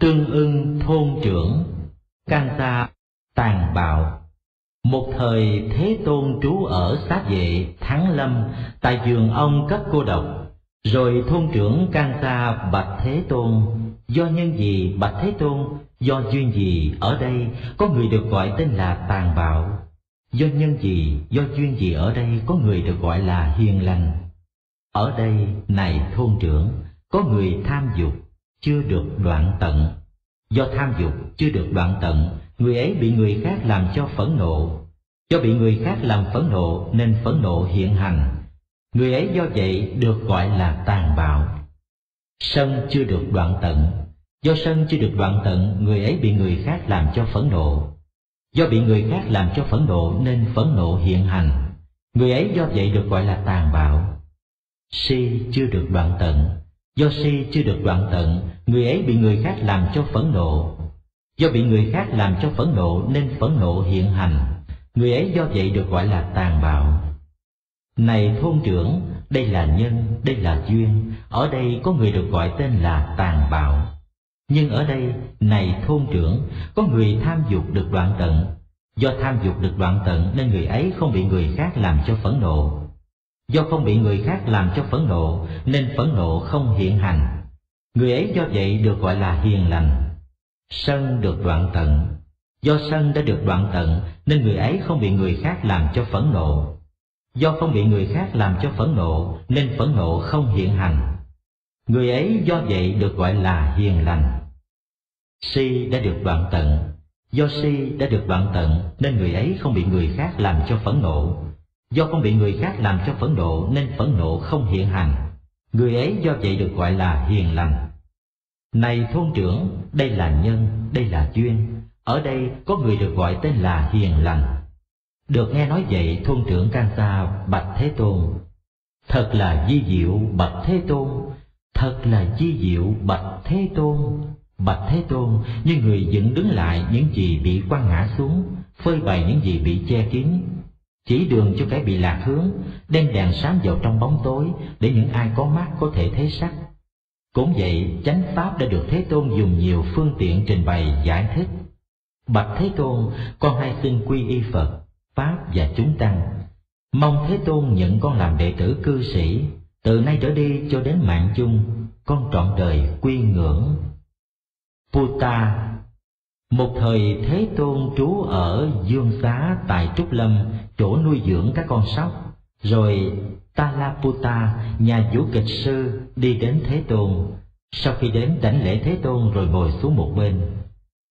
tương ưng thôn trưởng, can ta tàn bạo. Một thời thế tôn trú ở xá vệ thắng lâm, tại giường ông cấp cô độc. Rồi thôn trưởng can ta bạch thế tôn, do nhân gì bạch thế tôn, do duyên gì ở đây, có người được gọi tên là tàn bạo. Do nhân gì do duyên gì ở đây, có người được gọi là hiền lành. Ở đây, này thôn trưởng, có người tham dục chưa được đoạn tận. Do tham dục, chưa được đoạn tận, người ấy bị người khác làm cho phẫn nộ. Do bị người khác làm phẫn nộ nên phẫn nộ hiện hành. Người ấy do vậy được gọi là tàn bạo. Sân chưa được đoạn tận. Do sân chưa được đoạn tận, người ấy bị người khác làm cho phẫn nộ. Do bị người khác làm cho phẫn nộ nên phẫn nộ hiện hành. Người ấy do vậy được gọi là tàn bạo. Si chưa được đoạn tận do si chưa được đoạn tận, người ấy bị người khác làm cho phẫn nộ. Do bị người khác làm cho phẫn nộ nên phẫn nộ hiện hành. Người ấy do vậy được gọi là tàn bạo. Này thôn trưởng, đây là nhân, đây là duyên. Ở đây có người được gọi tên là tàn bạo. Nhưng ở đây, này thôn trưởng, có người tham dục được đoạn tận. Do tham dục được đoạn tận nên người ấy không bị người khác làm cho phẫn nộ do không bị người khác làm cho phẫn nộ, nên phẫn nộ không hiện hành. Người ấy do vậy được gọi là hiền lành. Sân được đoạn tận. Do sân đã được đoạn tận, nên người ấy không bị người khác làm cho phẫn nộ. Do không bị người khác làm cho phẫn nộ, nên phẫn nộ không hiện hành. Người ấy do vậy được gọi là hiền lành. Si đã được đoạn tận. Do si đã được đoạn tận, nên người ấy không bị người khác làm cho phẫn nộ do không bị người khác làm cho phẫn nộ nên phẫn nộ không hiện hành người ấy do vậy được gọi là hiền lành. Này thôn trưởng, đây là nhân, đây là duyên. Ở đây có người được gọi tên là hiền lành. Được nghe nói vậy, thôn trưởng can sa bạch thế tôn. Thật là di diệu, bạch thế tôn. Thật là di diệu, bạch thế tôn. Bạch thế tôn như người dựng đứng lại những gì bị quăng ngã xuống, phơi bày những gì bị che kín chỉ đường cho kẻ bị lạc hướng đem đèn sáng vào trong bóng tối để những ai có mắt có thể thấy sắc. Cũng vậy chánh pháp đã được thế tôn dùng nhiều phương tiện trình bày giải thích. Bạch thế tôn con hay xin quy y phật pháp và chúng tăng. Mong thế tôn nhận con làm đệ tử cư sĩ từ nay trở đi cho đến mạng chung con trọn đời quy ngưỡng. Puta. Một thời Thế Tôn trú ở Dương Xá tại Trúc Lâm, chỗ nuôi dưỡng các con sóc. Rồi Talaputa, nhà vũ kịch sư, đi đến Thế Tôn. Sau khi đến đảnh lễ Thế Tôn rồi ngồi xuống một bên.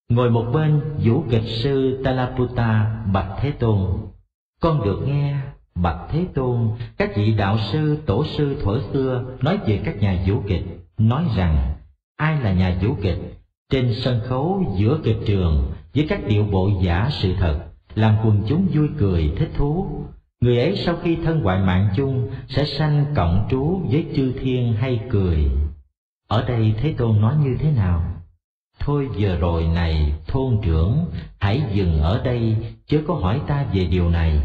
Ngồi một bên, vũ kịch sư Talaputa bạch Thế Tôn. Con được nghe, bạch Thế Tôn, các vị đạo sư, tổ sư thuở xưa nói về các nhà vũ kịch, nói rằng ai là nhà vũ kịch trên sân khấu giữa kịch trường với các điệu bộ giả sự thật làm quần chúng vui cười thích thú. Người ấy sau khi thân hoại mạng chung sẽ sanh cộng trú với chư thiên hay cười. Ở đây thế tôn nói như thế nào? Thôi giờ rồi này thôn trưởng hãy dừng ở đây chớ có hỏi ta về điều này.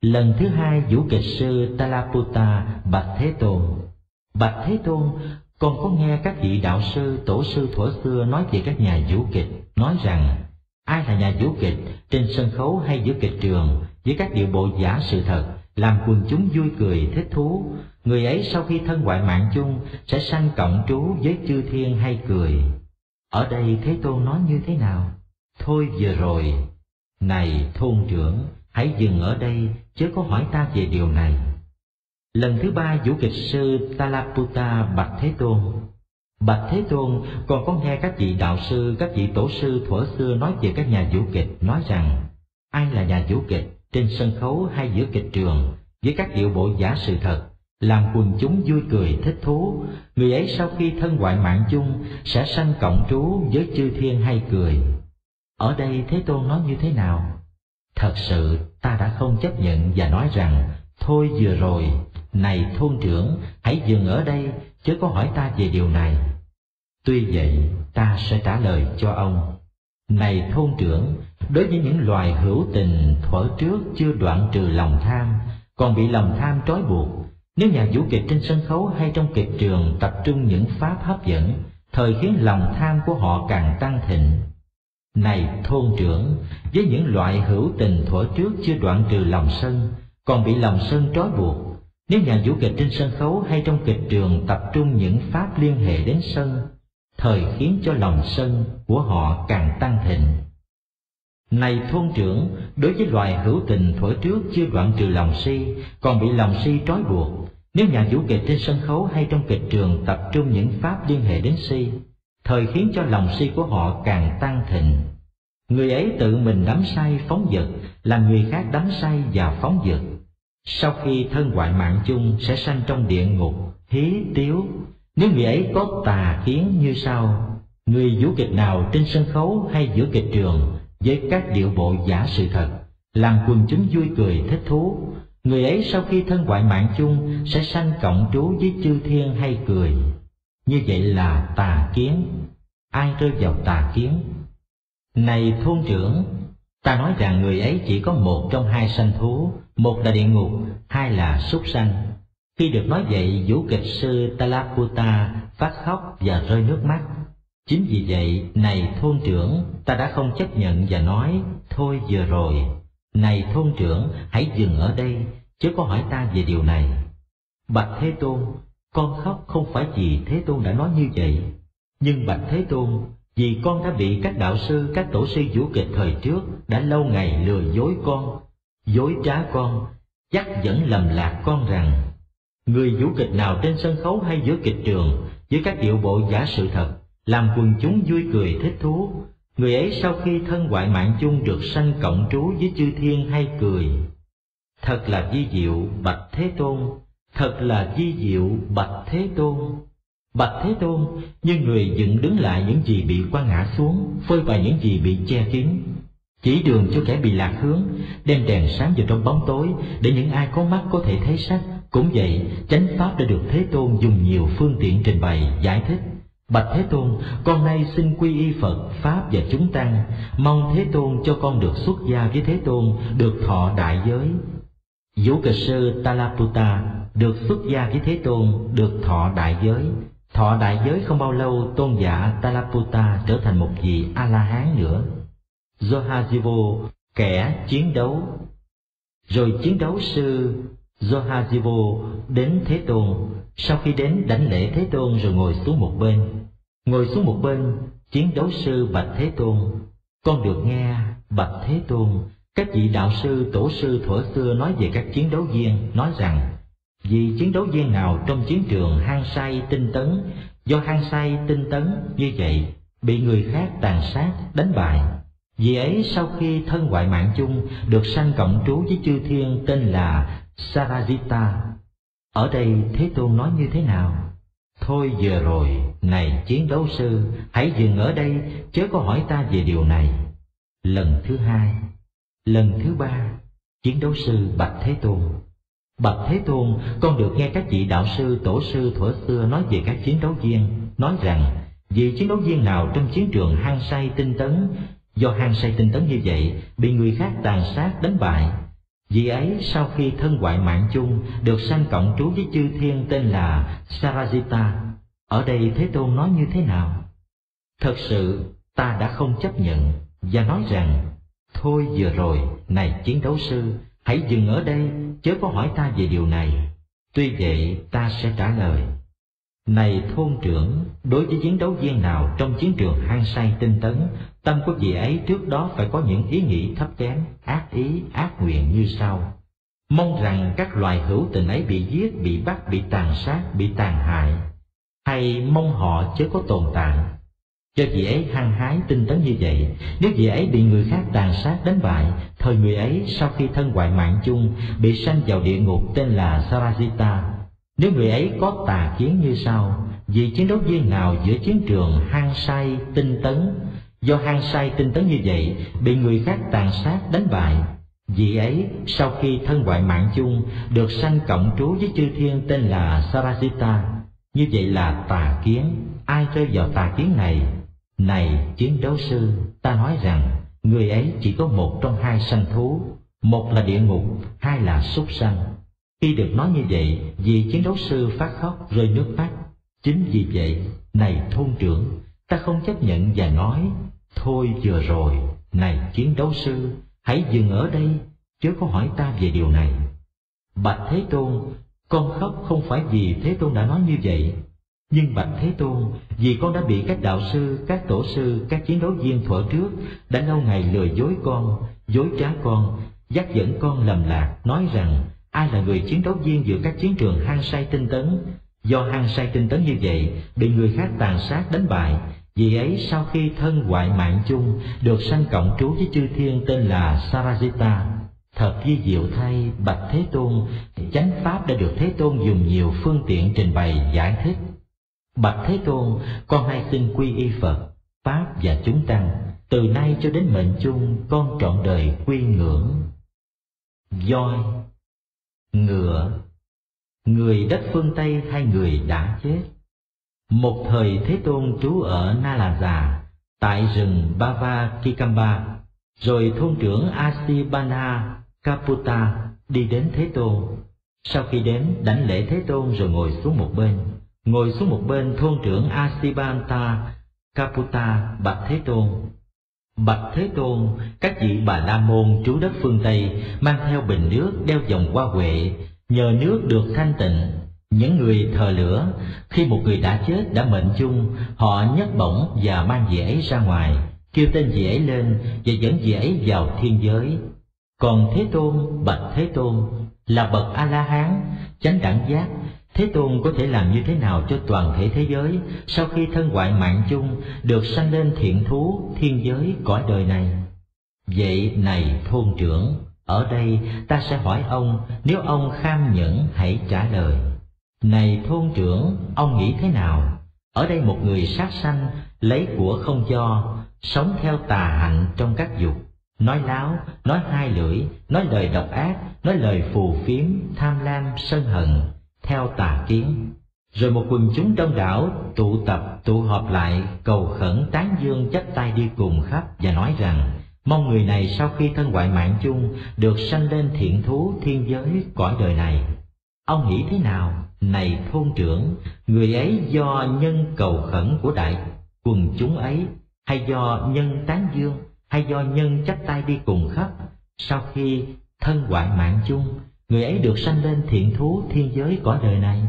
Lần thứ hai vũ kịch sư talaputa bạch thế tôn. Bạch thế tôn con có nghe các vị đạo sư, tổ sư thuở xưa nói về các nhà vũ kịch, nói rằng ai là nhà vũ kịch trên sân khấu hay giữa kịch trường với các điệu bộ giả sự thật, làm quần chúng vui cười thích thú, người ấy sau khi thân ngoại mạng chung sẽ sanh cộng trú với chư thiên hay cười. Ở đây Thế Tôn nói như thế nào? Thôi vừa rồi, này thôn trưởng, hãy dừng ở đây, chớ có hỏi ta về điều này. Lần thứ ba vũ kịch sư Talaputa Bạch Thế Tôn Bạch Thế Tôn còn có nghe các vị đạo sư, các vị tổ sư thuở xưa nói về các nhà vũ kịch, nói rằng ai là nhà vũ kịch trên sân khấu hay giữa kịch trường với các điệu bộ giả sự thật, làm quần chúng vui cười thích thú, người ấy sau khi thân hoại mạng chung sẽ sanh cộng trú với chư thiên hay cười. Ở đây Thế Tôn nói như thế nào? Thật sự ta đã không chấp nhận và nói rằng thôi vừa rồi này thôn trưởng hãy dừng ở đây chớ có hỏi ta về điều này tuy vậy ta sẽ trả lời cho ông này thôn trưởng đối với những loài hữu tình thuở trước chưa đoạn trừ lòng tham còn bị lòng tham trói buộc nếu nhà vũ kịch trên sân khấu hay trong kịch trường tập trung những pháp hấp dẫn thời khiến lòng tham của họ càng tăng thịnh. Này thôn trưởng, với những loại hữu tình thuở trước chưa đoạn trừ lòng sân, còn bị lòng sân trói buộc, nếu nhà vũ kịch trên sân khấu hay trong kịch trường tập trung những pháp liên hệ đến sân, thời khiến cho lòng sân của họ càng tăng thịnh. Này thôn trưởng, đối với loài hữu tình thổi trước chưa đoạn trừ lòng si, còn bị lòng si trói buộc, nếu nhà vũ kịch trên sân khấu hay trong kịch trường tập trung những pháp liên hệ đến si, thời khiến cho lòng si của họ càng tăng thịnh. Người ấy tự mình đắm say phóng dật, làm người khác đắm say và phóng dật. Sau khi thân ngoại mạng chung sẽ sanh trong địa ngục, hí tiếu. Nếu người ấy có tà kiến như sau, người vũ kịch nào trên sân khấu hay giữa kịch trường với các điệu bộ giả sự thật, làm quần chúng vui cười thích thú, người ấy sau khi thân ngoại mạng chung sẽ sanh cộng trú với chư thiên hay cười. Như vậy là tà kiến. Ai rơi vào tà kiến? Này thôn trưởng, ta nói rằng người ấy chỉ có một trong hai sanh thú, một là địa ngục, hai là súc sanh. Khi được nói vậy, vũ kịch sư Talaputa phát khóc và rơi nước mắt. Chính vì vậy, này thôn trưởng, ta đã không chấp nhận và nói, thôi vừa rồi, này thôn trưởng, hãy dừng ở đây, chứ có hỏi ta về điều này. Bạch Thế Tôn, con khóc không phải vì Thế Tôn đã nói như vậy, nhưng Bạch Thế Tôn, vì con đã bị các đạo sư, các tổ sư vũ kịch thời trước đã lâu ngày lừa dối con, dối trá con, chắc dẫn lầm lạc con rằng người vũ kịch nào trên sân khấu hay giữa kịch trường với các điệu bộ giả sự thật làm quần chúng vui cười thích thú. Người ấy sau khi thân ngoại mạng chung được sanh cộng trú với chư thiên hay cười. Thật là di diệu bạch thế tôn thật là di diệu bạch thế tôn bạch thế tôn như người dựng đứng lại những gì bị quăng ngã xuống, phơi bày những gì bị che kín. Chỉ đường cho kẻ bị lạc hướng, đem đèn sáng vào trong bóng tối, để những ai có mắt có thể thấy sắc. Cũng vậy, chánh pháp đã được thế tôn dùng nhiều phương tiện trình bày, giải thích. Bạch thế tôn, con nay xin quy y phật, pháp và chúng tăng. Mong thế tôn cho con được xuất gia với thế tôn, được thọ đại giới. Vũ kịch sư talaputa được xuất gia với thế tôn, được thọ đại giới thọ đại giới không bao lâu tôn giả talaputa trở thành một vị a la hán nữa Johajivo kẻ chiến đấu. Rồi chiến đấu sư Johajivo đến Thế Tôn, sau khi đến đánh lễ Thế Tôn rồi ngồi xuống một bên. Ngồi xuống một bên, chiến đấu sư Bạch Thế Tôn, con được nghe Bạch Thế Tôn, các vị đạo sư, tổ sư thuở xưa nói về các chiến đấu viên, nói rằng vì chiến đấu viên nào trong chiến trường hang say tinh tấn, do hang say tinh tấn như vậy, bị người khác tàn sát, đánh bại, vì ấy sau khi thân ngoại mạng chung được sanh cộng trú với chư thiên tên là Sarajita. Ở đây Thế Tôn nói như thế nào? Thôi vừa rồi, này chiến đấu sư, hãy dừng ở đây, chớ có hỏi ta về điều này. Lần thứ hai, lần thứ ba, chiến đấu sư Bạch Thế Tôn. Bạch Thế Tôn, con được nghe các vị đạo sư, tổ sư thuở xưa nói về các chiến đấu viên, nói rằng vì chiến đấu viên nào trong chiến trường hăng say tinh tấn Do hang say tinh tấn như vậy, bị người khác tàn sát đánh bại. Vì ấy sau khi thân ngoại mạng chung được sanh cộng trú với chư thiên tên là Sarajita, ở đây Thế Tôn nói như thế nào? Thật sự ta đã không chấp nhận và nói rằng Thôi vừa rồi, này chiến đấu sư, hãy dừng ở đây, chớ có hỏi ta về điều này. Tuy vậy ta sẽ trả lời này thôn trưởng, đối với chiến đấu viên nào trong chiến trường hăng say tinh tấn, tâm của vị ấy trước đó phải có những ý nghĩ thấp kém, ác ý, ác nguyện như sau. Mong rằng các loài hữu tình ấy bị giết, bị bắt, bị tàn sát, bị tàn hại, hay mong họ chớ có tồn tại do vị ấy hăng hái tinh tấn như vậy, nếu vị ấy bị người khác tàn sát đánh bại, thời người ấy sau khi thân ngoại mạng chung bị sanh vào địa ngục tên là Sarajita, nếu người ấy có tà kiến như sau, vì chiến đấu viên nào giữa chiến trường hăng say tinh tấn, do hăng say tinh tấn như vậy bị người khác tàn sát đánh bại, vị ấy sau khi thân ngoại mạng chung được sanh cộng trú với chư thiên tên là Sarasita, như vậy là tà kiến. Ai rơi vào tà kiến này? Này chiến đấu sư, ta nói rằng người ấy chỉ có một trong hai sanh thú, một là địa ngục, hai là súc sanh. Khi được nói như vậy, vị chiến đấu sư phát khóc rơi nước mắt. Chính vì vậy, này thôn trưởng ta không chấp nhận và nói thôi vừa rồi này chiến đấu sư hãy dừng ở đây chớ có hỏi ta về điều này. Bạch thế tôn con khóc không phải vì thế tôn đã nói như vậy nhưng bạch thế tôn, vì con đã bị các đạo sư, các tổ sư, các chiến đấu viên thuở trước, đã lâu ngày lừa dối con, dối trá con, dắt dẫn con lầm lạc, nói rằng, ai là người chiến đấu viên giữa các chiến trường hang say tinh tấn? Do hang say tinh tấn như vậy, bị người khác tàn sát đánh bại. Vì ấy, sau khi thân hoại mạng chung, được sanh cộng trú với chư thiên tên là Sarajita thật vi diệu thay bạch thế tôn, chánh pháp đã được thế tôn dùng nhiều phương tiện trình bày giải thích bạch thế tôn, con nay xin quy y phật, pháp và chúng tăng từ nay cho đến mệnh chung, con trọn đời quy ngưỡng. Voi, ngựa, người đất phương tây hay người đã chết. Một thời thế tôn trú ở na là già tại rừng bava kikamba rồi thôn trưởng asibana kaputa đi đến thế tôn. Sau khi đến đảnh lễ thế tôn rồi ngồi xuống một bên ngồi xuống một bên thôn trưởng asibanta kaputa bạch thế tôn Bạch Thế Tôn, các vị bà La Môn trú đất phương Tây mang theo bình nước đeo vòng hoa huệ, nhờ nước được thanh tịnh. Những người thờ lửa, khi một người đã chết đã mệnh chung, họ nhấc bổng và mang vị ấy ra ngoài, kêu tên vị ấy lên và dẫn vị ấy vào thiên giới. Còn Thế Tôn, Bạch Thế Tôn là bậc A La Hán, chánh đẳng giác, Thế Tôn có thể làm như thế nào cho toàn thể thế giới sau khi thân hoại mạng chung được sanh lên thiện thú thiên giới cõi đời này? Vậy này thôn trưởng, ở đây ta sẽ hỏi ông, nếu ông kham nhẫn hãy trả lời. Này thôn trưởng, ông nghĩ thế nào? Ở đây một người sát sanh, lấy của không cho, sống theo tà hạnh trong các dục, nói láo, nói hai lưỡi, nói lời độc ác, nói lời phù phiếm, tham lam, sân hận, theo tà kiến. Rồi một quần chúng đông đảo tụ tập, tụ họp lại, cầu khẩn tán dương chắp tay đi cùng khắp và nói rằng, mong người này sau khi thân ngoại mạng chung được sanh lên thiện thú thiên giới cõi đời này. Ông nghĩ thế nào? Này thôn trưởng, người ấy do nhân cầu khẩn của đại quần chúng ấy, hay do nhân tán dương, hay do nhân chắp tay đi cùng khắp, sau khi thân hoại mạng chung người ấy được sanh lên thiện thú thiên giới cõi đời này.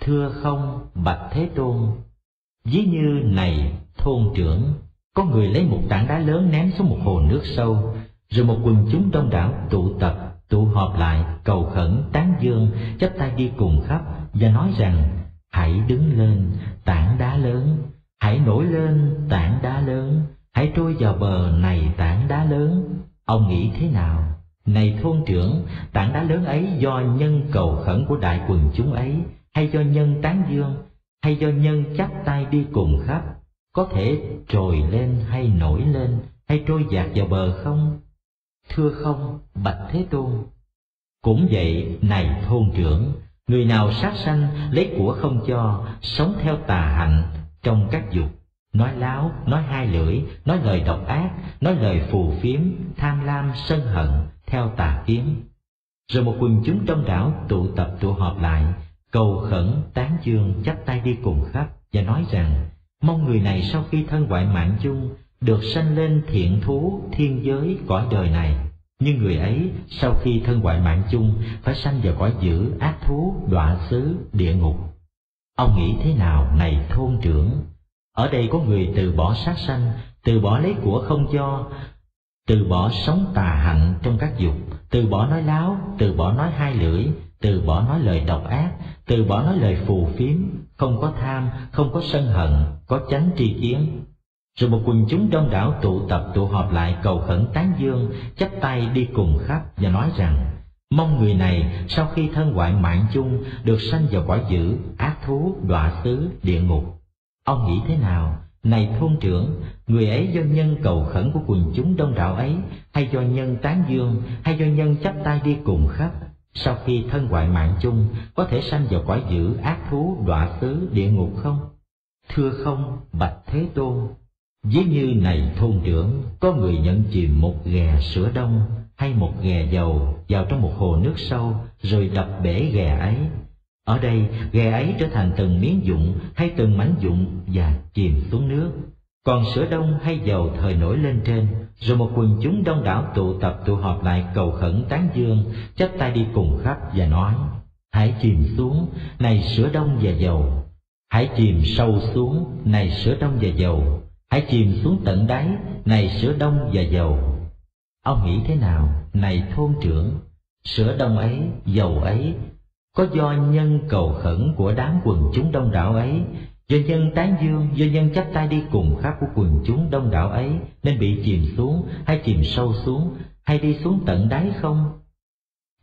Thưa không, bạch thế tôn, ví như này, thôn trưởng, có người lấy một tảng đá lớn ném xuống một hồ nước sâu, rồi một quần chúng đông đảo tụ tập, tụ họp lại, cầu khẩn, tán dương, chắp tay đi cùng khắp và nói rằng, hãy đứng lên, tảng đá lớn, hãy nổi lên, tảng đá lớn, hãy trôi vào bờ này tảng đá lớn. Ông nghĩ thế nào? Này thôn trưởng, tảng đá lớn ấy do nhân cầu khẩn của đại quần chúng ấy, hay do nhân tán dương, hay do nhân chắp tay đi cùng khắp, có thể trồi lên hay nổi lên, hay trôi dạt vào bờ không? Thưa không, bạch Thế Tôn. Cũng vậy, này thôn trưởng, người nào sát sanh lấy của không cho, sống theo tà hạnh trong các dục, nói láo, nói hai lưỡi, nói lời độc ác, nói lời phù phiếm, tham lam, sân hận, theo tà kiến. Rồi một quần chúng trong đảo tụ tập tụ họp lại, cầu khẩn tán dương chắp tay đi cùng khắp và nói rằng, mong người này sau khi thân hoại mạng chung, được sanh lên thiện thú thiên giới cõi đời này. Nhưng người ấy sau khi thân hoại mạng chung phải sanh vào cõi dữ, ác thú, đọa xứ, địa ngục. Ông nghĩ thế nào, này thôn trưởng? Ở đây có người từ bỏ sát sanh, từ bỏ lấy của không cho từ bỏ sống tà hạnh trong các dục, từ bỏ nói láo, từ bỏ nói hai lưỡi, từ bỏ nói lời độc ác, từ bỏ nói lời phù phiếm, không có tham, không có sân hận, có chánh tri kiến. Rồi một quần chúng đông đảo tụ tập, tụ họp lại cầu khẩn tán dương, chắp tay đi cùng khắp và nói rằng, mong người này sau khi thân hoại mạng chung, được sanh vào quả dữ, ác thú, đọa xứ, địa ngục. Ông nghĩ thế nào? Này thôn trưởng, người ấy do nhân cầu khẩn của quần chúng đông đảo ấy, hay do nhân tán dương, hay do nhân chấp tay đi cùng khắp, sau khi thân hoại mạng chung, có thể sanh vào quả dữ ác thú đọa xứ địa ngục không? Thưa không, bạch Thế Tôn. Ví như này thôn trưởng, có người nhận chìm một ghè sữa đông hay một ghè dầu vào trong một hồ nước sâu rồi đập bể ghè ấy. Ở đây, ghe ấy trở thành từng miếng dụng hay từng mảnh dụng và chìm xuống nước. Còn sữa đông hay dầu thời nổi lên trên, rồi một quần chúng đông đảo tụ tập tụ họp lại cầu khẩn tán dương, chắp tay đi cùng khắp và nói, hãy chìm xuống, này sữa đông và dầu, hãy chìm sâu xuống, này sữa đông và dầu, hãy chìm xuống tận đáy, này sữa đông và dầu. Ông nghĩ thế nào, này thôn trưởng? Sữa đông ấy, dầu ấy, có do nhân cầu khẩn của đám quần chúng đông đảo ấy, do nhân tán dương, do nhân chắp tay đi cùng khác của quần chúng đông đảo ấy, nên bị chìm xuống hay chìm sâu xuống, hay đi xuống tận đáy không?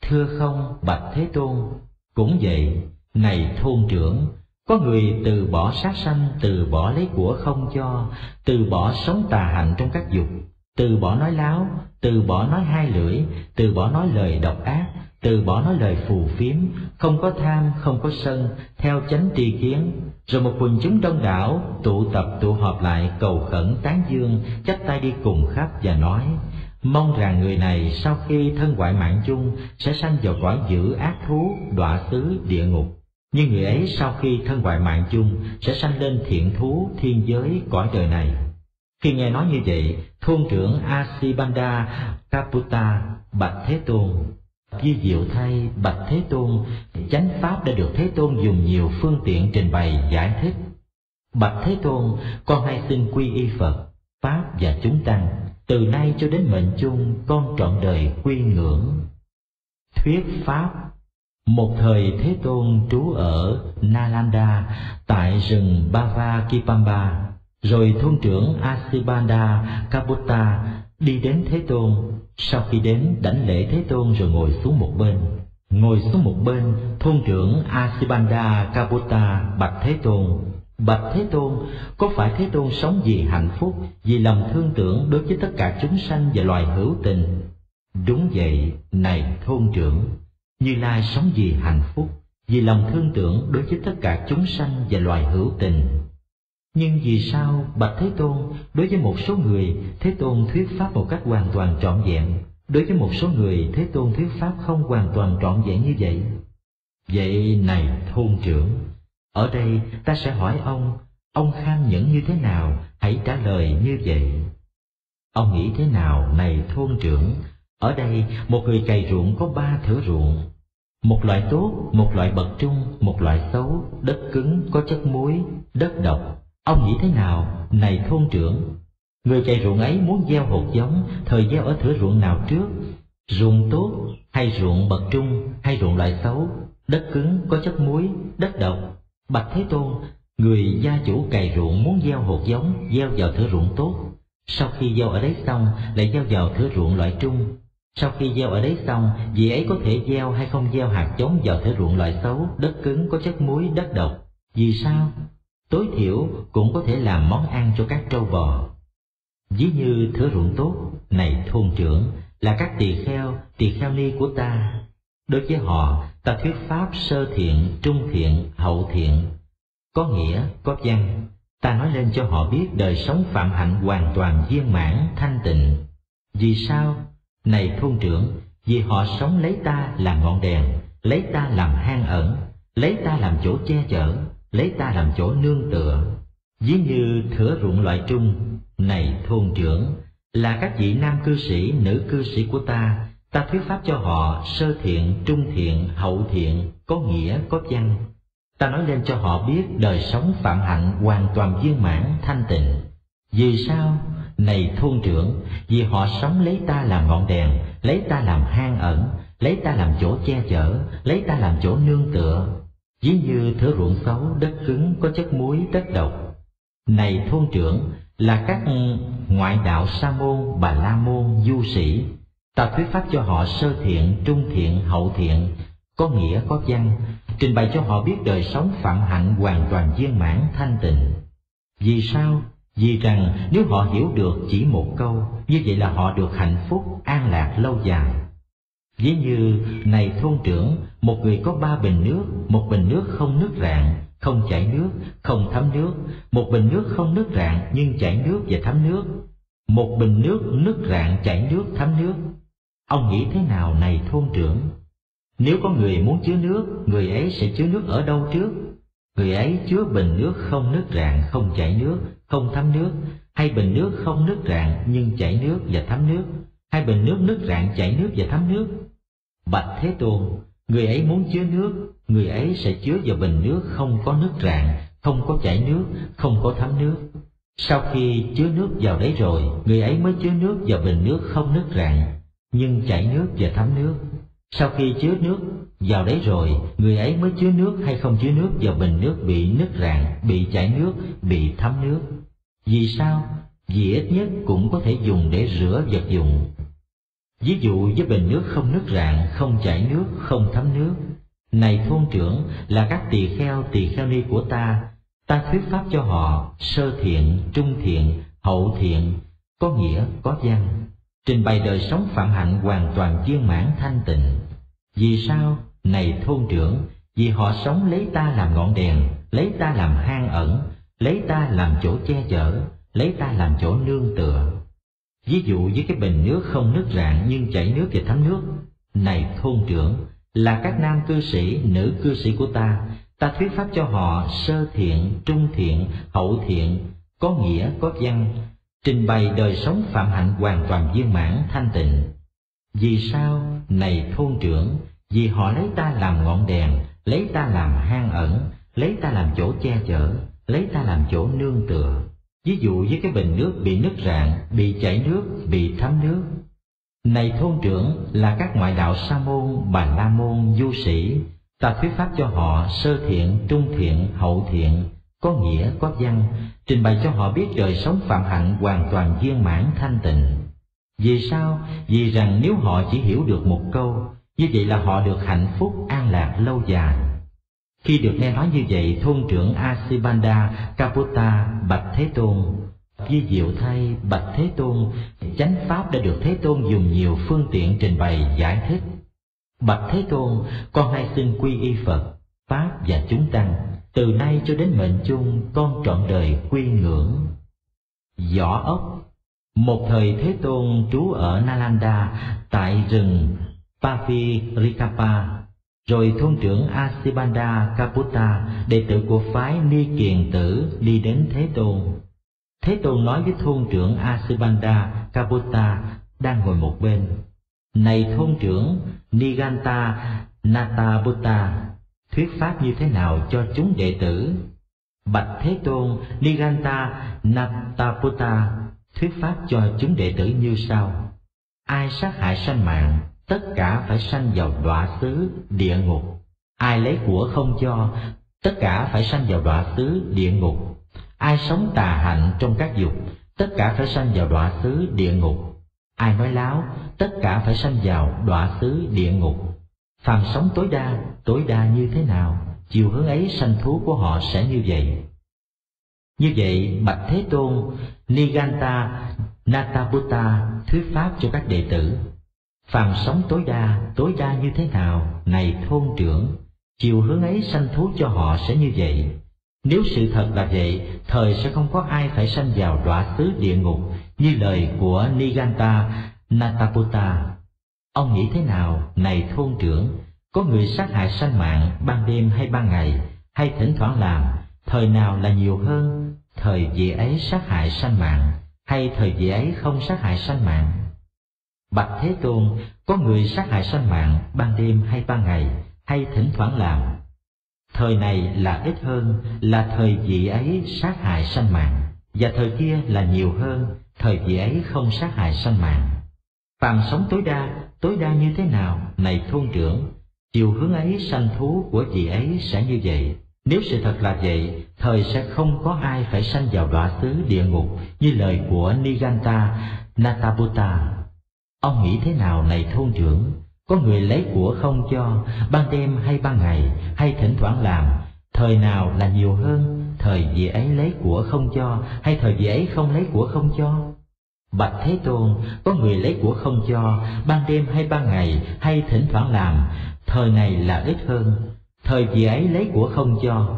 Thưa không, bạch thế tôn, cũng vậy, này thôn trưởng, có người từ bỏ sát sanh, từ bỏ lấy của không cho, từ bỏ sống tà hạnh trong các dục, từ bỏ nói láo, từ bỏ nói hai lưỡi, từ bỏ nói lời độc ác từ bỏ nói lời phù phiếm, không có tham, không có sân, theo chánh tri kiến. Rồi một quần chúng đông đảo tụ tập tụ họp lại cầu khẩn tán dương, chắp tay đi cùng khắp và nói, mong rằng người này sau khi thân ngoại mạng chung sẽ sanh vào quả dữ ác thú, đọa xứ, địa ngục. Nhưng người ấy sau khi thân ngoại mạng chung sẽ sanh lên thiện thú, thiên giới, cõi đời này. Khi nghe nói như vậy, thôn trưởng Asibanda Kaputa bạch Thế Tôn khi diệu thay bạch Thế Tôn, chánh pháp đã được Thế Tôn dùng nhiều phương tiện trình bày giải thích. Bạch Thế Tôn, con hay xin quy y Phật, Pháp và chúng tăng, từ nay cho đến mệnh chung con trọn đời quy ngưỡng. Thuyết Pháp Một thời Thế Tôn trú ở Nalanda tại rừng Bava Kipamba, rồi thôn trưởng Asibanda Kaputta đi đến Thế Tôn sau khi đến đảnh lễ Thế Tôn rồi ngồi xuống một bên. Ngồi xuống một bên, thôn trưởng Asibanda Kapota bạch Thế Tôn. Bạch Thế Tôn, có phải Thế Tôn sống vì hạnh phúc, vì lòng thương tưởng đối với tất cả chúng sanh và loài hữu tình? Đúng vậy, này thôn trưởng, Như Lai sống vì hạnh phúc, vì lòng thương tưởng đối với tất cả chúng sanh và loài hữu tình. Nhưng vì sao Bạch Thế Tôn đối với một số người Thế Tôn thuyết pháp một cách hoàn toàn trọn vẹn? Đối với một số người Thế Tôn thuyết pháp không hoàn toàn trọn vẹn như vậy? Vậy này thôn trưởng Ở đây ta sẽ hỏi ông Ông kham nhẫn như thế nào? Hãy trả lời như vậy. Ông nghĩ thế nào? Này thôn trưởng Ở đây một người cày ruộng có ba thửa ruộng. Một loại tốt, một loại bậc trung, một loại xấu Đất cứng có chất muối, đất độc. Ông nghĩ thế nào, này thôn trưởng? Người cày ruộng ấy muốn gieo hột giống, thời gieo ở thửa ruộng nào trước? Ruộng tốt hay ruộng bậc trung hay ruộng loại xấu? Đất cứng có chất muối, đất độc. Bạch Thế Tôn, người gia chủ cày ruộng muốn gieo hột giống, gieo vào thửa ruộng tốt. Sau khi gieo ở đấy xong, lại gieo vào thửa ruộng loại trung. Sau khi gieo ở đấy xong, vị ấy có thể gieo hay không gieo hạt giống vào thửa ruộng loại xấu, đất cứng có chất muối, đất độc. Vì sao? Tối thiểu cũng có thể làm món ăn cho các trâu bò. Ví như thửa ruộng tốt, này thôn trưởng, là các tỳ kheo, tỳ kheo ni của ta. Đối với họ, ta thuyết pháp sơ thiện, trung thiện, hậu thiện, có nghĩa, có văn. Ta nói lên cho họ biết đời sống phạm hạnh hoàn toàn viên mãn, thanh tịnh. Vì sao? Này thôn trưởng, vì họ sống lấy ta làm ngọn đèn, lấy ta làm hang ẩn, lấy ta làm chỗ che chở, lấy ta làm chỗ nương tựa. Ví như thửa ruộng loại trung, này thôn trưởng, là các vị nam cư sĩ, nữ cư sĩ của ta. Ta thuyết pháp cho họ sơ thiện, trung thiện, hậu thiện, có nghĩa, có văn. Ta nói lên cho họ biết đời sống phạm hạnh hoàn toàn viên mãn, thanh tịnh. Vì sao? Này thôn trưởng, vì họ sống lấy ta làm ngọn đèn, lấy ta làm hang ẩn, lấy ta làm chỗ che chở, lấy ta làm chỗ nương tựa ví như thửa ruộng xấu, đất cứng, có chất muối, đất độc. Này thôn trưởng, là các ngoại đạo sa môn, bà la môn, du sĩ. Ta thuyết pháp cho họ sơ thiện, trung thiện, hậu thiện, có nghĩa, có văn. Trình bày cho họ biết đời sống phạm hạnh hoàn toàn viên mãn, thanh tịnh. Vì sao? Vì rằng nếu họ hiểu được chỉ một câu, như vậy là họ được hạnh phúc, an lạc lâu dài. Ví như, này thôn trưởng, một người có ba bình nước, một bình nước không nước rạn không chảy nước, không thấm nước, một bình nước không nước rạn nhưng chảy nước và thấm nước, một bình nước nước rạn chảy nước thấm nước. Ông nghĩ thế nào này thôn trưởng? Nếu có người muốn chứa nước, người ấy sẽ chứa nước ở đâu trước? Người ấy chứa bình nước không nước rạn, không chảy nước, không thấm nước, hay bình nước không nước rạn nhưng chảy nước và thấm nước, hay bình nước nước rạn chảy nước và thấm nước. Bạch Thế Tôn, người ấy muốn chứa nước, người ấy sẽ chứa vào bình nước không có nước rạn, không có chảy nước, không có thấm nước. Sau khi chứa nước vào đấy rồi, người ấy mới chứa nước vào bình nước không nước rạn, nhưng chảy nước và thấm nước. Sau khi chứa nước vào đấy rồi, người ấy mới chứa nước hay không chứa nước vào bình nước bị nứt rạn, bị chảy nước, bị thấm nước. Vì sao? Vì ít nhất cũng có thể dùng để rửa vật dụng. Ví dụ với bình nước không nước rạn, không chảy nước, không thấm nước. Này thôn trưởng là các tỳ kheo tỳ kheo ni của ta, ta thuyết pháp cho họ sơ thiện, trung thiện, hậu thiện, có nghĩa, có văn, trình bày đời sống phạm hạnh hoàn toàn viên mãn thanh tịnh. Vì sao? Này thôn trưởng, vì họ sống lấy ta làm ngọn đèn, lấy ta làm hang ẩn, lấy ta làm chỗ che chở, lấy ta làm chỗ nương tựa. Ví dụ với cái bình nước không nước rạn nhưng chảy nước và thấm nước. Này thôn trưởng, là các nam cư sĩ, nữ cư sĩ của ta, ta thuyết pháp cho họ sơ thiện, trung thiện, hậu thiện, có nghĩa, có văn, trình bày đời sống phạm hạnh hoàn toàn viên mãn thanh tịnh. Vì sao, này thôn trưởng, vì họ lấy ta làm ngọn đèn, lấy ta làm hang ẩn, lấy ta làm chỗ che chở, lấy ta làm chỗ nương tựa. Ví dụ với cái bình nước bị nứt rạn, bị chảy nước, bị thấm nước. Này thôn trưởng là các ngoại đạo sa môn, bà la môn, du sĩ, ta thuyết pháp cho họ sơ thiện, trung thiện, hậu thiện, có nghĩa, có văn, trình bày cho họ biết đời sống phạm hạnh hoàn toàn viên mãn thanh tịnh. Vì sao? Vì rằng nếu họ chỉ hiểu được một câu, như vậy là họ được hạnh phúc an lạc lâu dài. Khi được nghe nói như vậy, thôn trưởng Asibanda Kaputa bạch Thế Tôn, vi diệu thay bạch Thế Tôn, chánh pháp đã được Thế Tôn dùng nhiều phương tiện trình bày giải thích. Bạch Thế Tôn, con nay xin quy y Phật, Pháp và chúng tăng, từ nay cho đến mệnh chung con trọn đời quy ngưỡng. Võ ốc Một thời Thế Tôn trú ở Nalanda tại rừng Pavirikapa rồi thôn trưởng Asibanda Kaputa, đệ tử của phái Ni Kiền Tử đi đến Thế Tôn. Thế Tôn nói với thôn trưởng Asibanda Kaputa đang ngồi một bên. Này thôn trưởng Niganta Natabutta, thuyết pháp như thế nào cho chúng đệ tử? Bạch Thế Tôn Niganta Natabutta, thuyết pháp cho chúng đệ tử như sau. Ai sát hại sanh mạng tất cả phải sanh vào đọa xứ địa ngục. Ai lấy của không cho, tất cả phải sanh vào đọa xứ địa ngục. Ai sống tà hạnh trong các dục, tất cả phải sanh vào đọa xứ địa ngục. Ai nói láo, tất cả phải sanh vào đọa xứ địa ngục. Phàm sống tối đa tối đa như thế nào, chiều hướng ấy sanh thú của họ sẽ như vậy. Như vậy, bạch thế tôn niganta nataputta thuyết pháp cho các đệ tử phàm sống tối đa tối đa như thế nào, này thôn trưởng, chiều hướng ấy sanh thú cho họ sẽ như vậy. Nếu sự thật là vậy, thời sẽ không có ai phải sanh vào đọa xứ địa ngục như lời của niganta nataputta ông nghĩ thế nào, này thôn trưởng? Có người sát hại sanh mạng ban đêm hay ban ngày, hay thỉnh thoảng làm, thời nào là nhiều hơn? Thời vị ấy sát hại sanh mạng, hay thời vị ấy không sát hại sanh mạng? Bạch Thế Tôn, có người sát hại sanh mạng ban đêm hay ban ngày, hay thỉnh thoảng làm. Thời này là ít hơn, là thời vị ấy sát hại sanh mạng, và thời kia là nhiều hơn, thời vị ấy không sát hại sanh mạng. Phàm sống tối đa, tối đa như thế nào, này thôn trưởng, chiều hướng ấy sanh thú của vị ấy sẽ như vậy. Nếu sự thật là vậy, thời sẽ không có ai phải sanh vào đọa xứ địa ngục như lời của Niganta Natabutta Ông nghĩ thế nào này thôn trưởng? Có người lấy của không cho, ban đêm hay ban ngày, hay thỉnh thoảng làm, thời nào là nhiều hơn, thời vị ấy lấy của không cho, hay thời vị ấy không lấy của không cho? Bạch Thế Tôn, có người lấy của không cho, ban đêm hay ban ngày, hay thỉnh thoảng làm, thời này là ít hơn, thời vị ấy lấy của không cho,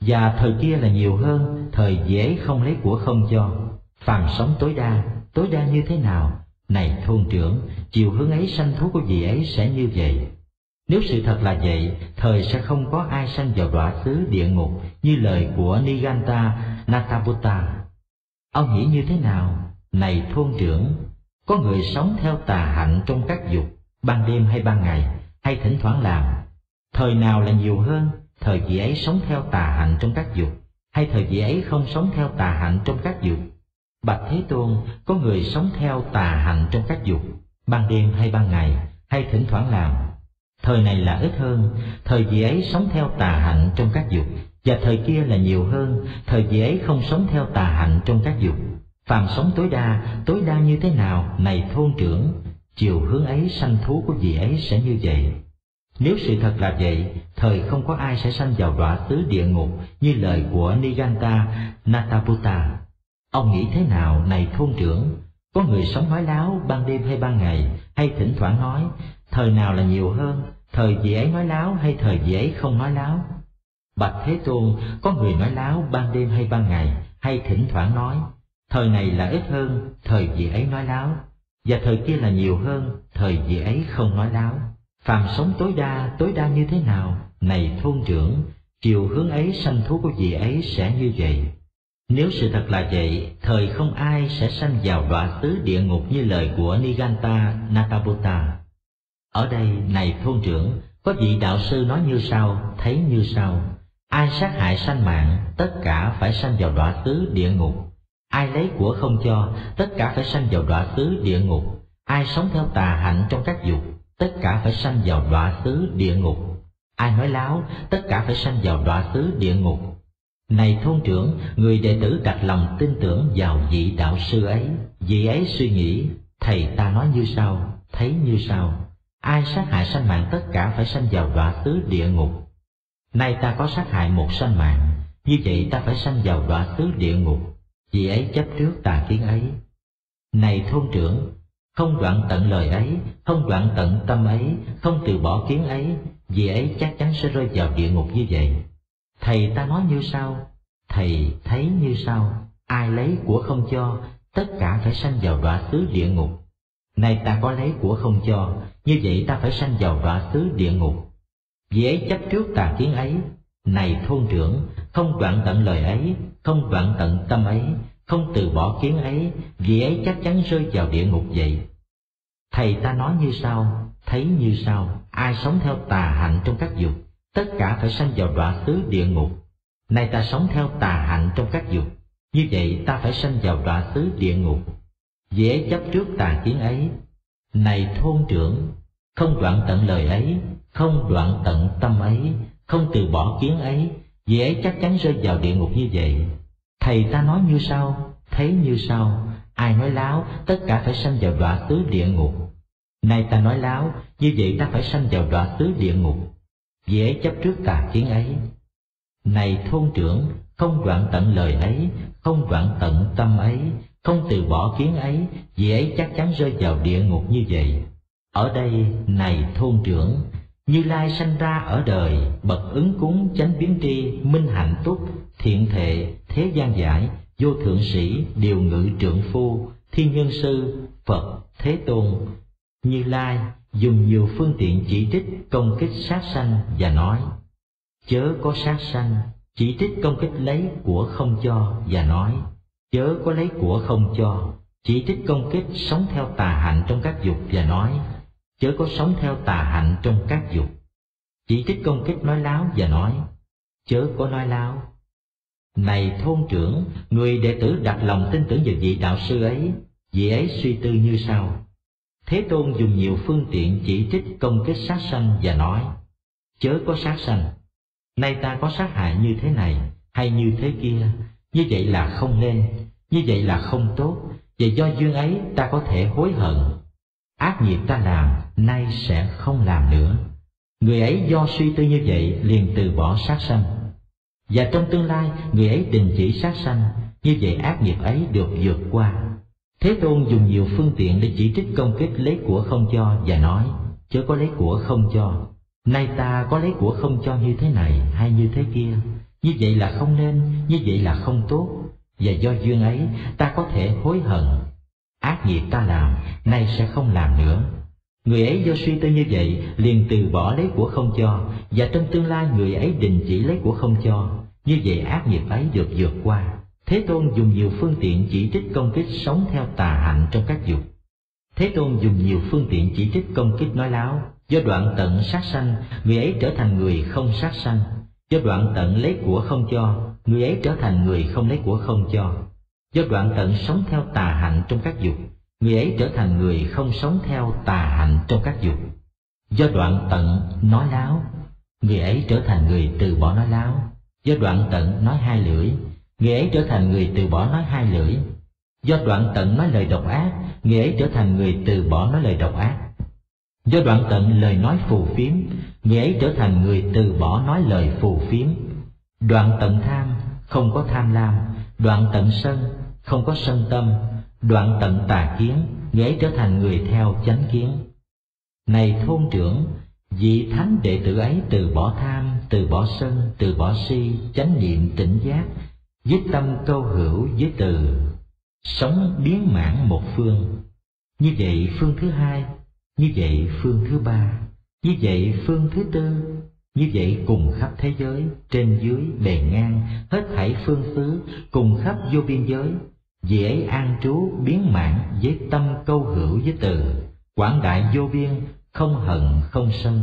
và thời kia là nhiều hơn, thời dễ ấy không lấy của không cho. Phàm sống tối đa, tối đa như thế nào? Này thôn trưởng, chiều hướng ấy sanh thú của vị ấy sẽ như vậy. Nếu sự thật là vậy, thời sẽ không có ai sanh vào đọa xứ địa ngục như lời của Niganta Nataputta. Ông nghĩ như thế nào? Này thôn trưởng, có người sống theo tà hạnh trong các dục, ban đêm hay ban ngày, hay thỉnh thoảng làm. Thời nào là nhiều hơn, thời vị ấy sống theo tà hạnh trong các dục, hay thời vị ấy không sống theo tà hạnh trong các dục? Bạch Thế Tôn, có người sống theo tà hạnh trong các dục, ban đêm hay ban ngày, hay thỉnh thoảng làm. Thời này là ít hơn, thời vị ấy sống theo tà hạnh trong các dục, và thời kia là nhiều hơn, thời vị ấy không sống theo tà hạnh trong các dục. Phàm sống tối đa, tối đa như thế nào, này thôn trưởng, chiều hướng ấy sanh thú của vị ấy sẽ như vậy. Nếu sự thật là vậy, thời không có ai sẽ sanh vào đọa xứ địa ngục như lời của Niganta Nataputta. Ông nghĩ thế nào này thôn trưởng? Có người sống nói láo ban đêm hay ban ngày, hay thỉnh thoảng nói, thời nào là nhiều hơn, thời gì ấy nói láo hay thời gì ấy không nói láo? Bạch Thế Tôn, có người nói láo ban đêm hay ban ngày, hay thỉnh thoảng nói, thời này là ít hơn, thời gì ấy nói láo, và thời kia là nhiều hơn, thời gì ấy không nói láo. Phàm sống tối đa, tối đa như thế nào? Này thôn trưởng, chiều hướng ấy sanh thú của gì ấy sẽ như vậy. Nếu sự thật là vậy, thời không ai sẽ sanh vào đọa xứ địa ngục như lời của Niganta Nakabutta. Ở đây, này thôn trưởng, có vị đạo sư nói như sau, thấy như sau. Ai sát hại sanh mạng, tất cả phải sanh vào đọa xứ địa ngục. Ai lấy của không cho, tất cả phải sanh vào đọa xứ địa ngục. Ai sống theo tà hạnh trong các dục, tất cả phải sanh vào đọa xứ địa ngục. Ai nói láo, tất cả phải sanh vào đọa xứ địa ngục. Này thôn trưởng, người đệ tử đặt lòng tin tưởng vào vị đạo sư ấy. Vị ấy suy nghĩ, thầy ta nói như sau, thấy như sau. Ai sát hại sanh mạng tất cả phải sanh vào đọa xứ địa ngục. Nay ta có sát hại một sanh mạng, như vậy ta phải sanh vào đọa xứ địa ngục. Vị ấy chấp trước tà kiến ấy. Này thôn trưởng, không đoạn tận lời ấy, không đoạn tận tâm ấy, không từ bỏ kiến ấy, vị ấy chắc chắn sẽ rơi vào địa ngục như vậy. Thầy ta nói như sau, thầy thấy như sau, ai lấy của không cho, tất cả phải sanh vào đọa xứ địa ngục. nay ta có lấy của không cho, như vậy ta phải sanh vào đọa xứ địa ngục. Vì ấy chấp trước tà kiến ấy, này thôn trưởng, không đoạn tận lời ấy, không đoạn tận tâm ấy, không từ bỏ kiến ấy, vì ấy chắc chắn rơi vào địa ngục vậy. Thầy ta nói như sau, thấy như sau, ai sống theo tà hạnh trong các dục, tất cả phải sanh vào đọa xứ địa ngục. nay ta sống theo tà hạnh trong các dục, như vậy ta phải sanh vào đọa xứ địa ngục. Dễ chấp trước tà kiến ấy. Này thôn trưởng, không đoạn tận lời ấy, không đoạn tận tâm ấy, không từ bỏ kiến ấy, dễ chắc chắn rơi vào địa ngục như vậy. Thầy ta nói như sau, thấy như sau, ai nói láo, tất cả phải sanh vào đọa xứ địa ngục. nay ta nói láo, như vậy ta phải sanh vào đọa xứ địa ngục. Dễ chấp trước tà kiến ấy. Này thôn trưởng, không đoạn tận lời ấy, không đoạn tận tâm ấy, không từ bỏ kiến ấy, vì ấy chắc chắn rơi vào địa ngục như vậy. Ở đây, này thôn trưởng, Như Lai sanh ra ở đời, bậc ứng cúng chánh biến tri, minh hạnh túc, thiện thệ, thế gian giải, vô thượng sĩ, điều ngự trượng phu, thiên nhân sư, Phật, Thế Tôn. Như Lai dùng nhiều phương tiện chỉ trích công kích sát sanh và nói, chớ có sát sanh, chỉ trích công kích lấy của không cho và nói, chớ có lấy của không cho, chỉ trích công kích sống theo tà hạnh trong các dục và nói, chớ có sống theo tà hạnh trong các dục. Chỉ trích công kích nói láo và nói, chớ có nói láo. Này thôn trưởng, người đệ tử đặt lòng tin tưởng vào vị đạo sư ấy, vị ấy suy tư như sau. Thế Tôn dùng nhiều phương tiện chỉ trích công kích sát sanh và nói, chớ có sát sanh. Nay ta có sát hại như thế này, hay như thế kia, như vậy là không nên, như vậy là không tốt, và do duyên ấy ta có thể hối hận. Ác nghiệp ta làm, nay sẽ không làm nữa. Người ấy do suy tư như vậy liền từ bỏ sát sanh. Và trong tương lai, người ấy đình chỉ sát sanh, như vậy ác nghiệp ấy được vượt qua. Thế Tôn dùng nhiều phương tiện để chỉ trích công kích lấy của không cho và nói, chớ có lấy của không cho. Nay ta có lấy của không cho như thế này hay như thế kia, như vậy là không nên, như vậy là không tốt, và do duyên ấy ta có thể hối hận. Ác nghiệp ta làm, nay sẽ không làm nữa. Người ấy do suy tư như vậy liền từ bỏ lấy của không cho Và trong tương lai người ấy đình chỉ lấy của không cho Như vậy ác nghiệp ấy được vượt qua Thế Tôn dùng nhiều phương tiện chỉ trích công kích sống theo tà hạnh trong các dục. Thế Tôn dùng nhiều phương tiện chỉ trích công kích nói láo. Do đoạn tận sát sanh, người ấy trở thành người không sát sanh. Do đoạn tận lấy của không cho, người ấy trở thành người không lấy của không cho. Do đoạn tận sống theo tà hạnh trong các dục người ấy trở thành người không sống theo tà hạnh trong các dục. Do đoạn tận nói láo người ấy trở thành người từ bỏ nói láo. Do đoạn tận nói hai lưỡi người ấy trở thành người từ bỏ nói hai lưỡi. Do đoạn tận nói lời độc ác người ấy trở thành người từ bỏ nói lời độc ác. Do đoạn tận lời nói phù phiếm người ấy trở thành người từ bỏ nói lời phù phiếm. Đoạn tận tham, không có tham lam. Đoạn tận sân, không có sân tâm. Đoạn tận tà kiến nghĩa trở thành người theo chánh kiến. Này thôn trưởng, vị thánh đệ tử ấy từ bỏ tham, từ bỏ sân, từ bỏ si, chánh niệm tỉnh giác với tâm câu hữu với từ. Sống biến mãn một phương. Như vậy phương thứ hai, như vậy phương thứ ba, như vậy phương thứ tư, như vậy cùng khắp thế giới, trên dưới, bề ngang, hết thảy phương xứ, cùng khắp vô biên giới. Vì ấy an trú biến mạng với tâm câu hữu với từ. Quảng đại vô biên, không hận, không sân.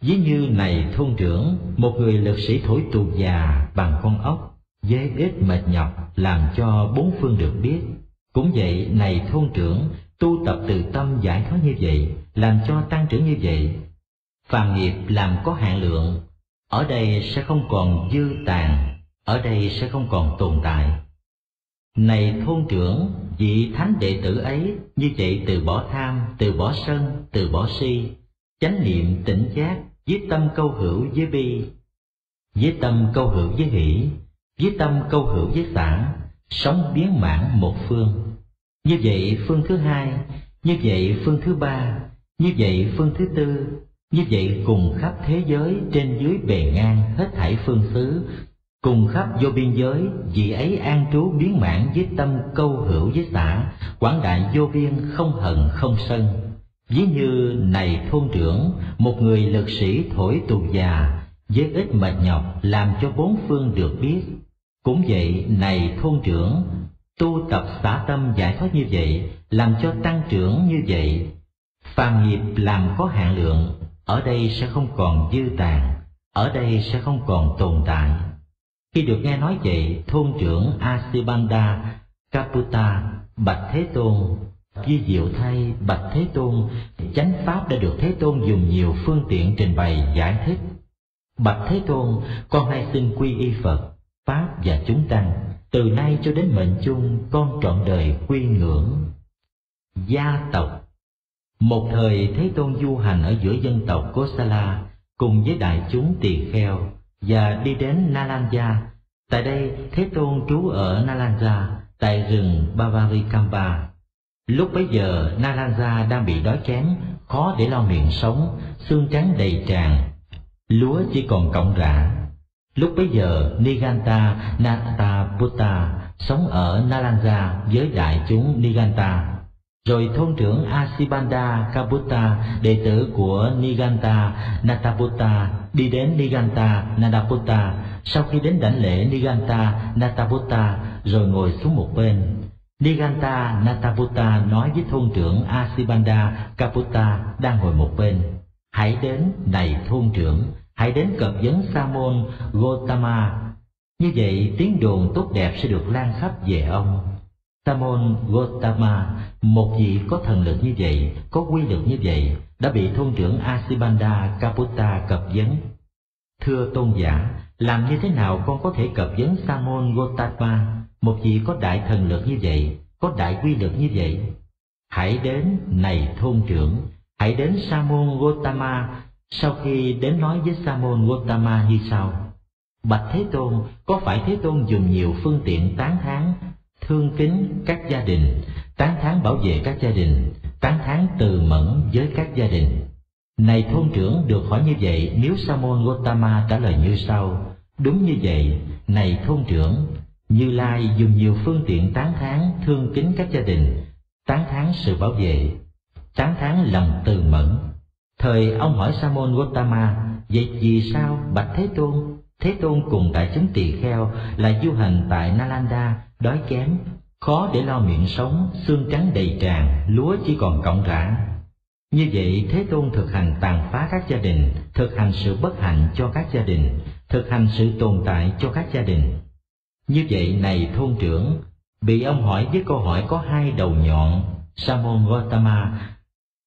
Ví như này thôn trưởng, một người lực sĩ thổi tù già bằng con ốc với ít mệt nhọc làm cho bốn phương được biết. Cũng vậy này thôn trưởng tu tập từ tâm giải thoát như vậy làm cho tăng trưởng như vậy. Phàm nghiệp làm có hạn lượng ở đây sẽ không còn dư tàn ở đây sẽ không còn tồn tại. Này thôn trưởng, vị thánh đệ tử ấy như vậy từ bỏ tham, từ bỏ sân, từ bỏ si, chánh niệm tỉnh giác, với tâm câu hữu với bi, với tâm câu hữu với hỷ, với tâm câu hữu với xã, sống biến mãn một phương. Như vậy phương thứ hai, như vậy phương thứ ba, như vậy phương thứ tư, như vậy cùng khắp thế giới trên dưới bề ngang hết thảy phương xứ cùng khắp vô biên giới vị ấy an trú biến mãn với tâm câu hữu với xã quảng đại vô biên không hận không sân ví như này thôn trưởng một người lực sĩ thổi tù già với ít mệt nhọc làm cho bốn phương được biết cũng vậy này thôn trưởng tu tập xả tâm giải thoát như vậy làm cho tăng trưởng như vậy phàm nghiệp làm có hạn lượng ở đây sẽ không còn dư tàn ở đây sẽ không còn tồn tại khi được nghe nói vậy, thôn trưởng Asibanda Kaputa bạch Thế Tôn Di diệu thay bạch Thế Tôn, chánh pháp đã được Thế Tôn dùng nhiều phương tiện trình bày giải thích. Bạch Thế Tôn, con nay xin quy y Phật, Pháp và chúng tăng, từ nay cho đến mệnh chung con trọn đời quy ngưỡng. Gia tộc Một thời Thế Tôn du hành ở giữa dân tộc Kosala cùng với đại chúng tỳ kheo, và đi đến Nalanja. Tại đây, Thế Tôn trú ở Nalanja, tại rừng Bavarikamba. Lúc bấy giờ, Nalanja đang bị đói kém, khó để lo miệng sống, xương trắng đầy tràn, lúa chỉ còn cọng rạ. Lúc bấy giờ, Niganta Nataputta sống ở Nalanda với đại chúng Niganta rồi thôn trưởng Asibanda Kaputta, đệ tử của Niganta Nataputta, đi đến Niganta Nataputta. Sau khi đến đảnh lễ Niganta Nataputta, rồi ngồi xuống một bên. Niganta Nataputta nói với thôn trưởng Asibanda Kaputta đang ngồi một bên. Hãy đến, này thôn trưởng, hãy đến cập vấn Sa môn Gotama. Như vậy tiếng đồn tốt đẹp sẽ được lan khắp về ông sa môn Gotama, một vị có thần lực như vậy, có quy lực như vậy, đã bị thôn trưởng Asibanda kaputa cập vấn. Thưa tôn giả, làm như thế nào con có thể cập vấn sa môn Gotama, một vị có đại thần lực như vậy, có đại quy lực như vậy? Hãy đến, này thôn trưởng, hãy đến sa môn Gotama, sau khi đến nói với Sa-môn Gotama như sau. Bạch Thế Tôn, có phải Thế Tôn dùng nhiều phương tiện tán thán thương kính các gia đình, tán thán bảo vệ các gia đình, tán thán từ mẫn với các gia đình. Này thôn trưởng được hỏi như vậy nếu Sa môn Gotama trả lời như sau, đúng như vậy, này thôn trưởng, Như Lai dùng nhiều phương tiện tán thán thương kính các gia đình, tán thán sự bảo vệ. tán thán lòng từ mẫn. Thời ông hỏi Sa môn Gotama, vậy vì sao bạch Thế Tôn? Thế Tôn cùng đại chúng tỳ kheo là du hành tại Nalanda, đói kém, khó để lo miệng sống, xương trắng đầy tràn, lúa chỉ còn cọng rã. Như vậy Thế Tôn thực hành tàn phá các gia đình, thực hành sự bất hạnh cho các gia đình, thực hành sự tồn tại cho các gia đình. Như vậy này thôn trưởng, bị ông hỏi với câu hỏi có hai đầu nhọn, Sa môn Gautama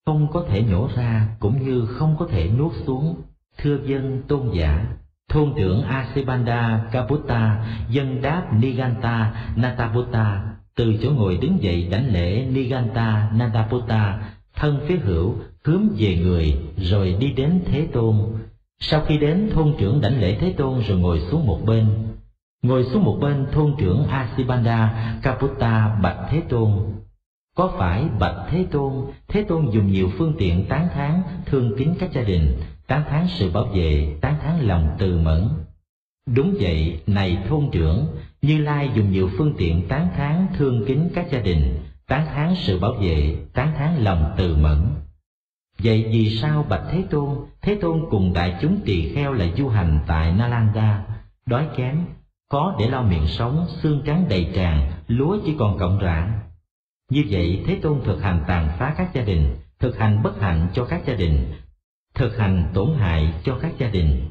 không có thể nhổ ra cũng như không có thể nuốt xuống. Thưa dân tôn giả, thôn trưởng Asibanda Kaputa dân đáp Niganta Nataputa từ chỗ ngồi đứng dậy đảnh lễ Niganta Nataputa thân phía hữu hướng về người rồi đi đến Thế Tôn. Sau khi đến thôn trưởng đảnh lễ Thế Tôn rồi ngồi xuống một bên. Ngồi xuống một bên thôn trưởng Asibanda Kaputa bạch Thế Tôn có phải bạch Thế Tôn, Thế Tôn dùng nhiều phương tiện tán thán, thương kính các gia đình, tán thán sự bảo vệ, tán thán lòng từ mẫn. Đúng vậy, này thôn trưởng, Như Lai dùng nhiều phương tiện tán thán, thương kính các gia đình, tán thán sự bảo vệ, tán thán lòng từ mẫn. Vậy vì sao bạch Thế Tôn, Thế Tôn cùng đại chúng tỳ kheo lại du hành tại Nalanda, đói kém, có để lo miệng sống, xương trắng đầy tràn, lúa chỉ còn cọng rạng như vậy Thế Tôn thực hành tàn phá các gia đình, thực hành bất hạnh cho các gia đình, thực hành tổn hại cho các gia đình.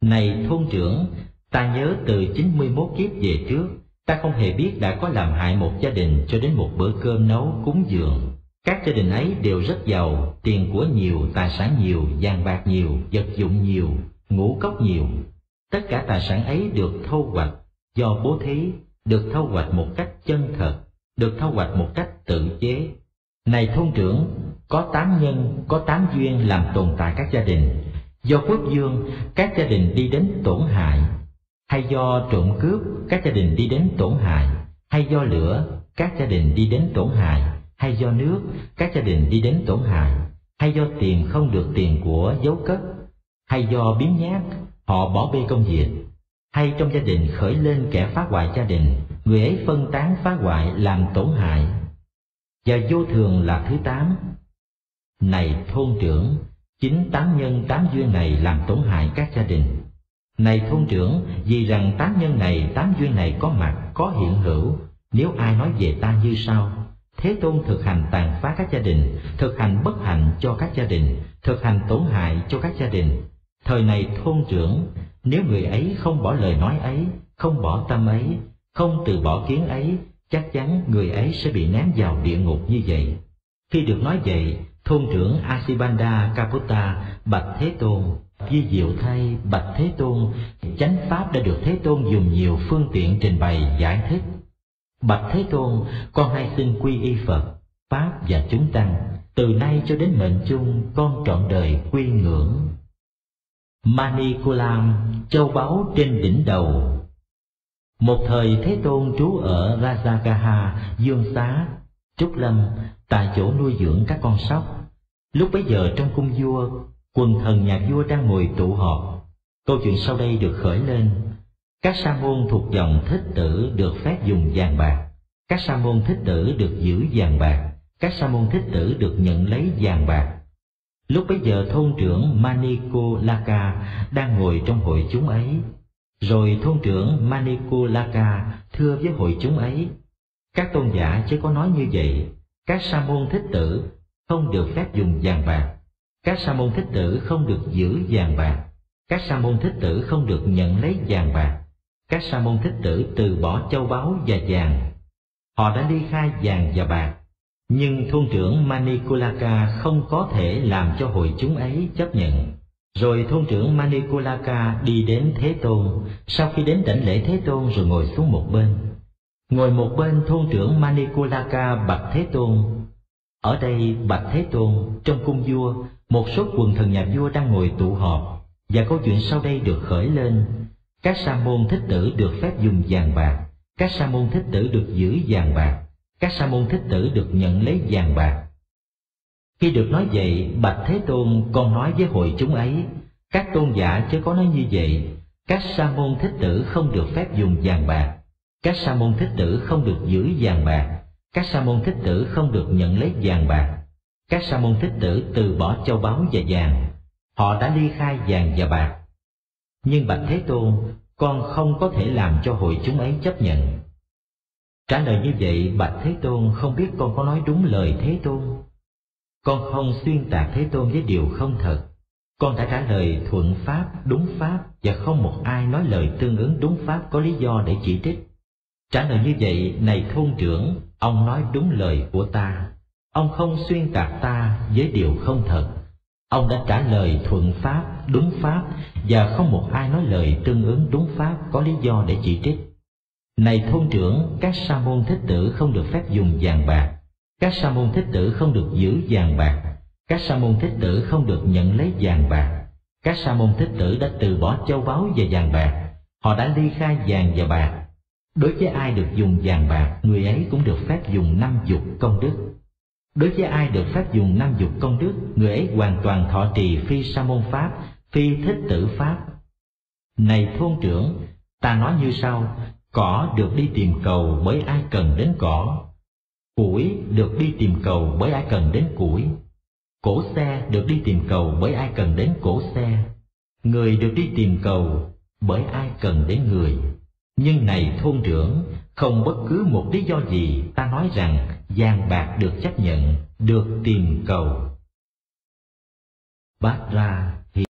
Này thôn trưởng, ta nhớ từ 91 kiếp về trước, ta không hề biết đã có làm hại một gia đình cho đến một bữa cơm nấu cúng dường. Các gia đình ấy đều rất giàu, tiền của nhiều, tài sản nhiều, vàng bạc nhiều, vật dụng nhiều, ngũ cốc nhiều. Tất cả tài sản ấy được thâu hoạch do bố thí, được thâu hoạch một cách chân thật, được thao hoạch một cách tự chế. Này thôn trưởng, có tám nhân, có tám duyên làm tồn tại các gia đình. Do quốc dương, các gia đình đi đến tổn hại, hay do trộm cướp, các gia đình đi đến tổn hại, hay do lửa, các gia đình đi đến tổn hại, hay do nước, các gia đình đi đến tổn hại, hay do tiền không được tiền của dấu cất, hay do biến nhát, họ bỏ bê công việc, hay trong gia đình khởi lên kẻ phá hoại gia đình, người ấy phân tán phá hoại làm tổn hại. Và vô thường là thứ tám. Này thôn trưởng, chính tám nhân tám duyên này làm tổn hại các gia đình. Này thôn trưởng, vì rằng tám nhân này, tám duyên này có mặt, có hiện hữu, nếu ai nói về ta như sau, Thế Tôn thực hành tàn phá các gia đình, thực hành bất hạnh cho các gia đình, thực hành tổn hại cho các gia đình. Thời này thôn trưởng, nếu người ấy không bỏ lời nói ấy, không bỏ tâm ấy, không từ bỏ kiến ấy, chắc chắn người ấy sẽ bị ném vào địa ngục như vậy. Khi được nói vậy, thôn trưởng Asibanda Kaputta bạch Thế Tôn, di diệu thay bạch Thế Tôn, chánh pháp đã được Thế Tôn dùng nhiều phương tiện trình bày giải thích. Bạch Thế Tôn, con hay xin quy y Phật, Pháp và chúng tăng, từ nay cho đến mệnh chung con trọn đời quy ngưỡng. Manikulam, châu báu trên đỉnh đầu một thời Thế Tôn trú ở Rajagaha, Dương Xá, Trúc Lâm, tại chỗ nuôi dưỡng các con sóc. Lúc bấy giờ trong cung vua, quần thần nhà vua đang ngồi tụ họp. Câu chuyện sau đây được khởi lên. Các sa môn thuộc dòng thích tử được phép dùng vàng bạc. Các sa môn thích tử được giữ vàng bạc. Các sa môn thích tử được nhận lấy vàng bạc. Lúc bấy giờ thôn trưởng Maniko Laka đang ngồi trong hội chúng ấy rồi thôn trưởng Manikulaka thưa với hội chúng ấy, các tôn giả chỉ có nói như vậy, các sa môn thích tử không được phép dùng vàng bạc, các sa môn thích tử không được giữ vàng bạc, các sa môn thích tử không được nhận lấy vàng bạc, các sa môn thích tử từ bỏ châu báu và vàng. Họ đã ly khai vàng và bạc, nhưng thôn trưởng Manikulaka không có thể làm cho hội chúng ấy chấp nhận. Rồi thôn trưởng Manikulaka đi đến Thế Tôn, sau khi đến đảnh lễ Thế Tôn rồi ngồi xuống một bên. Ngồi một bên thôn trưởng Manikulaka bạch Thế Tôn. Ở đây bạch Thế Tôn, trong cung vua, một số quần thần nhà vua đang ngồi tụ họp, và câu chuyện sau đây được khởi lên. Các sa môn thích tử được phép dùng vàng bạc, các sa môn thích tử được giữ vàng bạc, các sa môn thích tử được nhận lấy vàng bạc, khi được nói vậy, Bạch Thế Tôn còn nói với hội chúng ấy, các tôn giả chứ có nói như vậy, các sa môn thích tử không được phép dùng vàng bạc, các sa môn thích tử không được giữ vàng bạc, các sa môn thích tử không được nhận lấy vàng bạc, các sa môn thích tử từ bỏ châu báu và vàng, họ đã ly khai vàng và bạc. Nhưng bạch Thế Tôn, con không có thể làm cho hội chúng ấy chấp nhận. Trả lời như vậy, bạch Thế Tôn không biết con có nói đúng lời Thế Tôn. Con không xuyên tạc Thế Tôn với điều không thật. Con đã trả lời thuận pháp, đúng pháp và không một ai nói lời tương ứng đúng pháp có lý do để chỉ trích. Trả lời như vậy, này thôn trưởng, ông nói đúng lời của ta. Ông không xuyên tạc ta với điều không thật. Ông đã trả lời thuận pháp, đúng pháp và không một ai nói lời tương ứng đúng pháp có lý do để chỉ trích. Này thôn trưởng, các sa môn thích tử không được phép dùng vàng bạc. Các sa môn thích tử không được giữ vàng bạc. Các sa môn thích tử không được nhận lấy vàng bạc. Các sa môn thích tử đã từ bỏ châu báu và vàng bạc. Họ đã ly khai vàng và bạc. Đối với ai được dùng vàng bạc, người ấy cũng được phép dùng năm dục công đức. Đối với ai được phép dùng năm dục công đức, người ấy hoàn toàn thọ trì phi sa môn pháp, phi thích tử pháp. Này thôn trưởng, ta nói như sau, cỏ được đi tìm cầu bởi ai cần đến cỏ, củi được đi tìm cầu bởi ai cần đến củi, cổ xe được đi tìm cầu bởi ai cần đến cổ xe, người được đi tìm cầu bởi ai cần đến người. Nhưng này thôn trưởng, không bất cứ một lý do gì ta nói rằng vàng bạc được chấp nhận, được tìm cầu. Bát ra